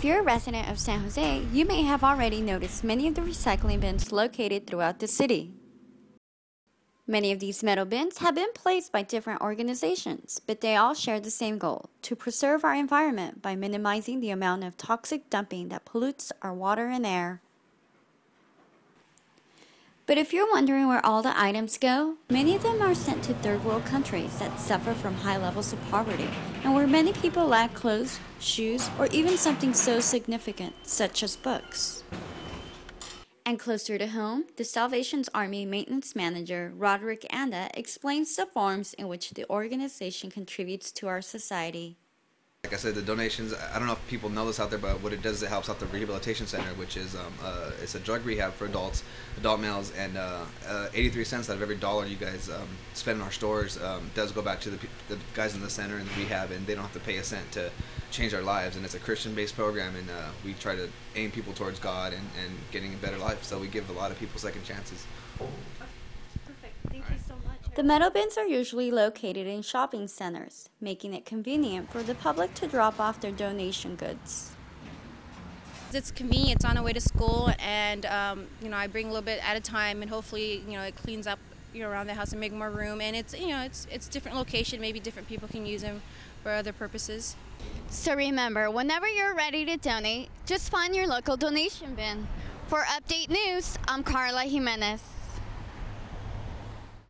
If you're a resident of San Jose, you may have already noticed many of the recycling bins located throughout the city. Many of these metal bins have been placed by different organizations, but they all share the same goal to preserve our environment by minimizing the amount of toxic dumping that pollutes our water and air. But if you're wondering where all the items go, many of them are sent to third world countries that suffer from high levels of poverty and where many people lack clothes, shoes, or even something so significant such as books. And closer to home, the Salvation Army maintenance manager, Roderick Anda, explains the forms in which the organization contributes to our society. Like I said, the donations, I don't know if people know this out there, but what it does is it helps out the rehabilitation center, which is, um, uh, it's a drug rehab for adults, adult males, and uh, uh, 83 cents out of every dollar you guys um, spend in our stores um, does go back to the, the guys in the center and the rehab, and they don't have to pay a cent to change our lives. And it's a Christian-based program, and uh, we try to aim people towards God and, and getting a better life, so we give a lot of people second chances. Perfect. Thank you so much. The metal bins are usually located in shopping centers, making it convenient for the public to drop off their donation goods. It's convenient. It's on the way to school, and um, you know I bring a little bit at a time, and hopefully you know it cleans up you know around the house and make more room. And it's you know it's it's different location. Maybe different people can use them for other purposes. So remember, whenever you're ready to donate, just find your local donation bin. For Update News, I'm Carla Jimenez.